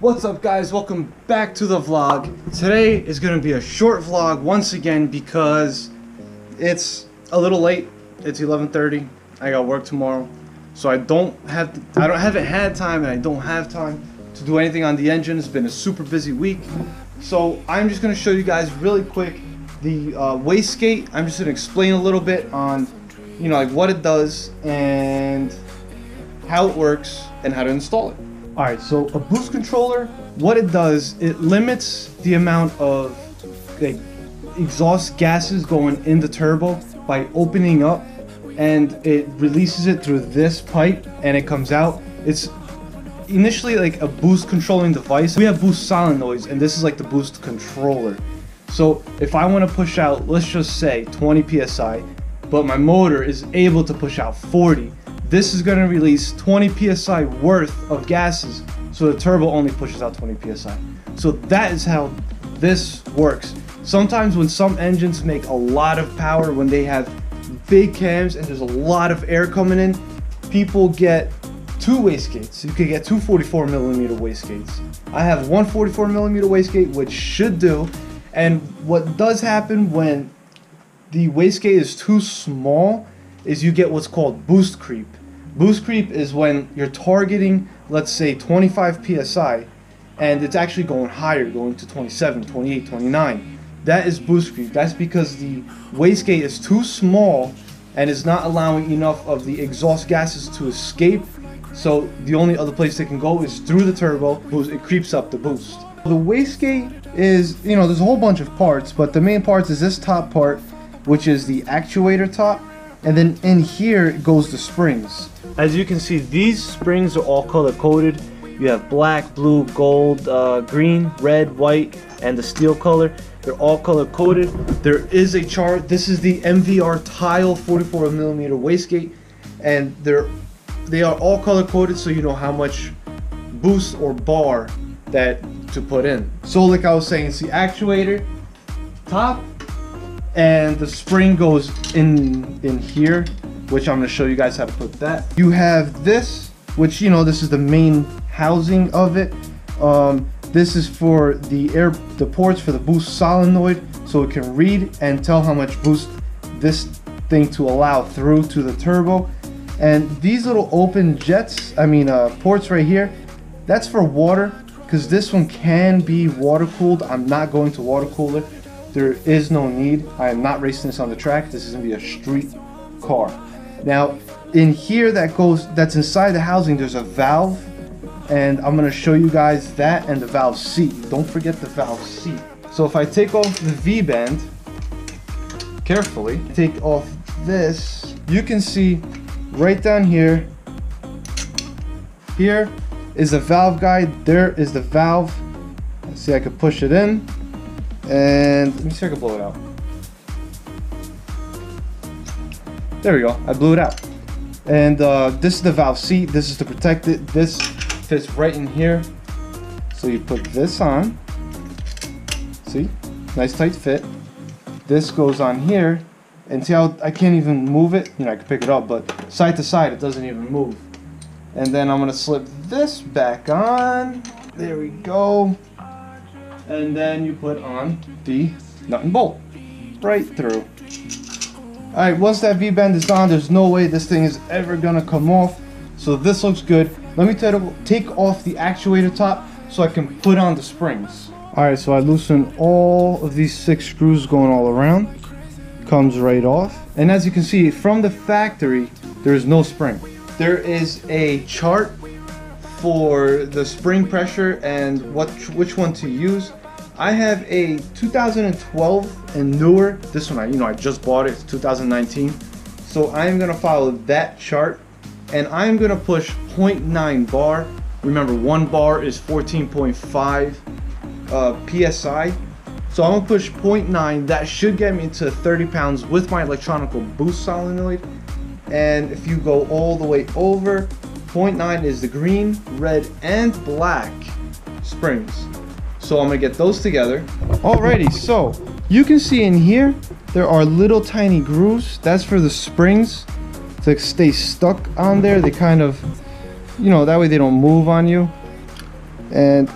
What's up guys, welcome back to the vlog. Today is going to be a short vlog once again because it's a little late. It's 11:30. I got work tomorrow. So I don't have I don't haven't had time and I don't have time to do anything on the engine. It's been a super busy week. So I'm just going to show you guys really quick the uh, wastegate. I'm just going to explain a little bit on you know like what it does and how it works and how to install it. Alright, so a boost controller, what it does, it limits the amount of exhaust gases going in the turbo by opening up and it releases it through this pipe and it comes out. It's initially like a boost controlling device. We have boost solenoids and this is like the boost controller. So if I want to push out, let's just say 20 psi, but my motor is able to push out 40, this is going to release 20 psi worth of gases so the turbo only pushes out 20 psi so that is how this works. Sometimes when some engines make a lot of power when they have big cams and there's a lot of air coming in people get two wastegates you could get two 44 millimeter wastegates i have one 44 millimeter wastegate which should do. And what does happen when the wastegate is too small is you get what's called boost creep Boost creep is when you're targeting, let's say 25 psi, and it's actually going higher, going to 27, 28, 29. That is boost creep. That's because the wastegate is too small and is not allowing enough of the exhaust gases to escape. So the only other place they can go is through the turbo. It creeps up the boost. The wastegate is, you know, there's a whole bunch of parts, but the main parts is this top part, which is the actuator top and then in here goes the springs. As you can see, these springs are all color coded. You have black, blue, gold, uh, green, red, white, and the steel color. They're all color coded. There is a chart. This is the MVR Tial 44 millimeter wastegate, and they're they are all color coded, so you know how much boost or bar that to put in. So like I was saying, it's the actuator, top, and the spring goes in in here which I'm going to show you guys how to put that. You have this which you know this is the main housing of it. Um, this is for the air the ports for the boost solenoid so it can read and tell how much boost this thing to allow through to the turbo. And these little open jets I mean uh, ports right here that's for water because this one can be water cooled. I'm not going to water cool it there is no need. I am not racing this on the track. This is gonna be a street car. Now, in here that goes, that's inside the housing, there's a valve. And I'm gonna show you guys that and the valve seat. Don't forget the valve seat. So if I take off the V-band, carefully, take off this, you can see right down here, here is the valve guide, there is the valve. Let's see, I could push it in. And let me see if I can blow it out. There we go. I blew it out. And uh, this is the valve seat. This is to protect it. This fits right in here. So you put this on. See? Nice tight fit. This goes on here. And see how I can't even move it? You know, I can pick it up, but side to side, it doesn't even move. And then I'm going to slip this back on. There we go and then you put on the nut and bolt right through. Alright, once that V-band is on, there's no way this thing is ever gonna come off. So this looks good. Let me take off the actuator top so I can put on the springs. Alright, so I loosen all of these six screws going all around. Comes right off. And as you can see, from the factory, there is no spring. There is a chart for the spring pressure and what which one to use. I have a 2012 and newer. This one, I you know I just bought it. It's 2019. So I'm gonna follow that chart, and I'm gonna push 0.9 bar. Remember, one bar is 14.5 uh, psi. So I'm gonna push 0.9. That should get me to 30 pounds with my electronical boost solenoid. And if you go all the way over, 0.9 is the green, red, and black springs. So I'm gonna get those together. Alrighty, so you can see in here, there are little tiny grooves. That's for the springs. to stay stuck on there. They kind of, you know, that way they don't move on you. And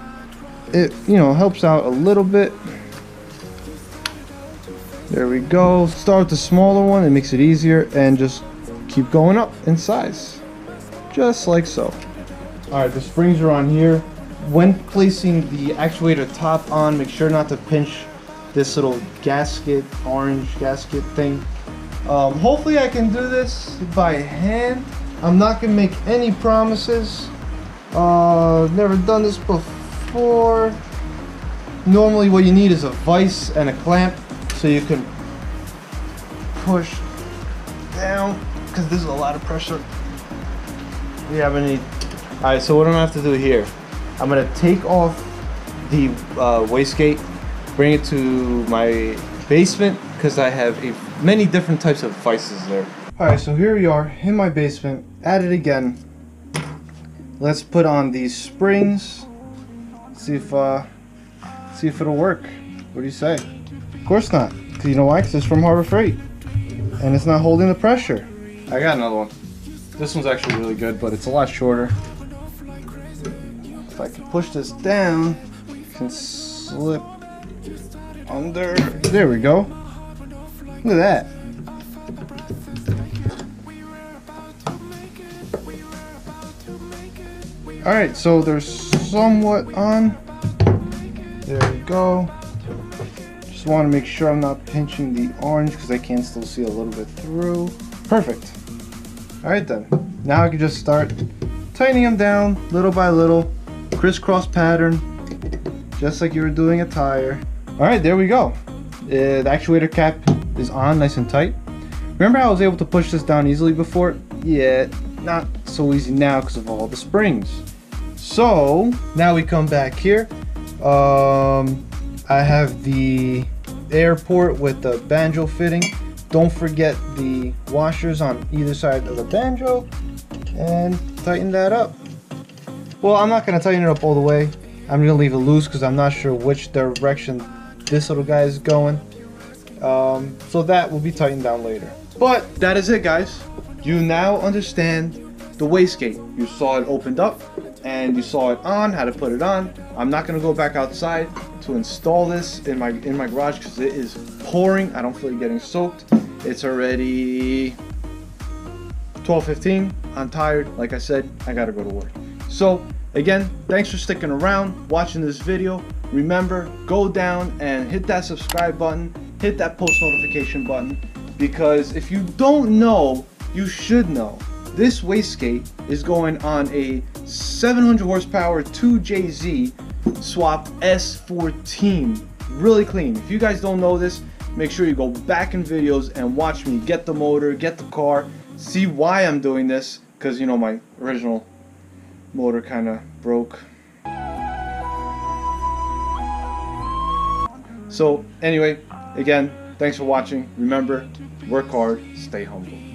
it, you know, helps out a little bit. There we go. Start with the smaller one. It makes it easier and just keep going up in size. Just like so. Alright, the springs are on here. When placing the actuator top on, make sure not to pinch this little gasket, orange gasket thing. Um, hopefully I can do this by hand. I'm not to make any promises. Uh, never done this before. Normally what you need is a vise and a clamp so you can push down because this is a lot of pressure. We have any. All right, so what I'm gonna have to do here, I'm gonna take off the uh, wastegate, bring it to my basement because I have a, many different types of vices there. All right, so here we are in my basement. At it again. Let's put on these springs. See if uh, see if it'll work. What do you say? Of course not. Cause you know why? Cause it's from Harbor Freight, and it's not holding the pressure. I got another one. This one's actually really good, but it's a lot shorter. If I can push this down, I can slip under. There we go. Look at that. Alright, so they're somewhat on. There we go. Just want to make sure I'm not pinching the orange because I can still see a little bit through. Perfect. Alright then. Now I can just start tightening them down little by little. Crisscross pattern. Just like you were doing a tire. Alright, there we go. Uh, the actuator cap is on nice and tight. Remember how I was able to push this down easily before? Yeah, not so easy now because of all the springs. So now we come back here. Um, I have the air port with the banjo fitting. Don't forget the washers on either side of the banjo and tighten that up. Well, I'm not going to tighten it up all the way. I'm going to leave it loose because I'm not sure which direction this little guy is going. Um, so that will be tightened down later. But that is it guys. You now understand the wastegate. You saw it opened up and you saw it on, how to put it on. I'm not gonna go back outside to install this in my in my garage because it is pouring. I don't feel like getting soaked. It's already 12:15. I'm tired. Like I said, I gotta go to work. So again, thanks for sticking around, watching this video. Remember, go down and hit that subscribe button, hit that post notification button, because if you don't know, you should know. This wastegate is going on a 700 horsepower 2JZ swap S14. Really clean. If you guys don't know this, make sure you go back in videos and watch me get the motor, get the car, see why I'm doing this, because you know my original motor kind of broke. So anyway, again, thanks for watching. Remember, work hard, stay humble.